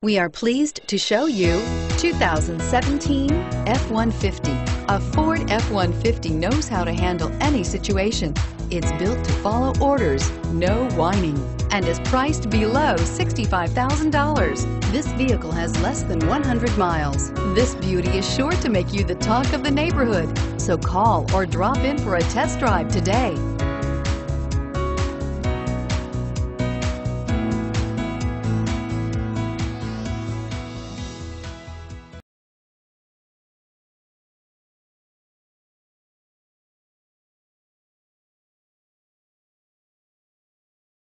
We are pleased to show you 2017 F-150. A Ford F-150 knows how to handle any situation. It's built to follow orders, no whining, and is priced below $65,000. This vehicle has less than 100 miles. This beauty is sure to make you the talk of the neighborhood. So call or drop in for a test drive today.